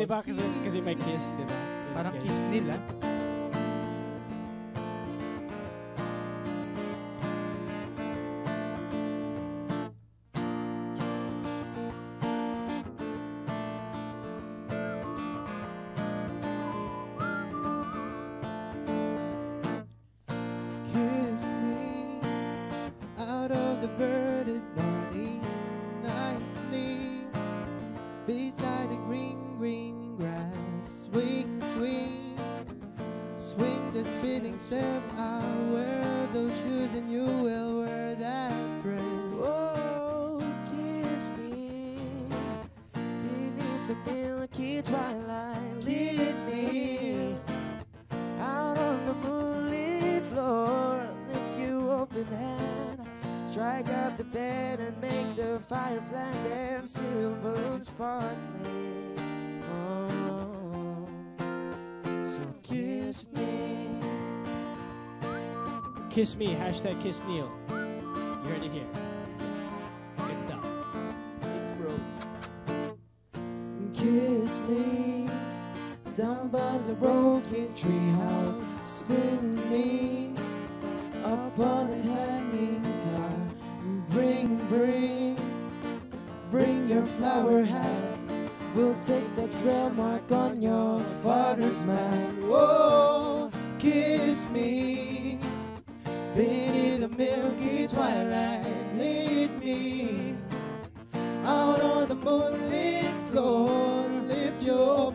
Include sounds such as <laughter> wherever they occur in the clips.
Di ba kasi, kasi may kiss, di ba? Parang kiss nila. Kiss me out of the burdened the spinning step. I'll wear those shoes and you will wear that dress. Oh, kiss me beneath the milky twilight. Lead me out on the moonlit floor. Lift you open hand, strike up the bed and make the fireflies dance. Silver moon sparkling. Oh, so kiss me. Kiss me, hashtag kiss Neil. You heard it here. It's, good stuff. Thanks, bro. Kiss me Down by the broken treehouse, spin me up on its hanging tower. Bring, bring, bring your flower hat. We'll take the trail mark on your father's map. Whoa,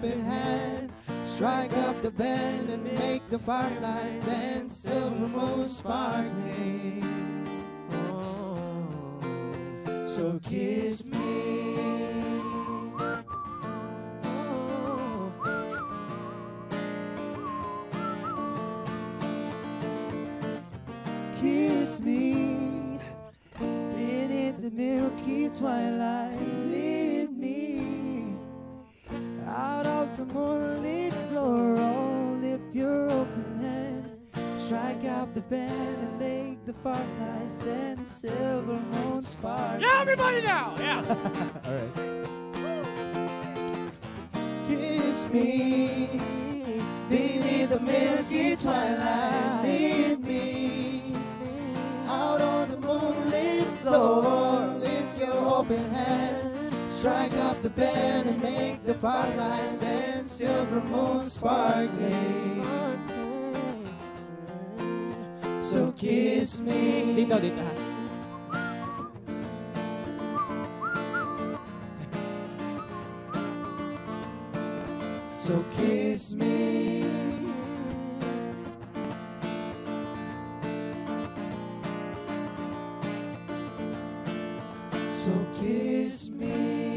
your hand, strike up the band, and make the firelights dance. Silver moon sparkling. Oh, so kiss me. Oh. Kiss me beneath the milky twilight. The band, and make the fireflies dance. Silver moon spark. Yeah, everybody now! <laughs> Yeah! All right. Kiss me beneath the milky twilight. Lead me out on the moonlit floor. Lift your open hand, strike up the band, and make the fireflies and silver moon sparkling. Kiss me. Dito, dito. So kiss me. So kiss me.